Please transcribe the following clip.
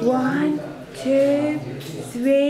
One, two, three,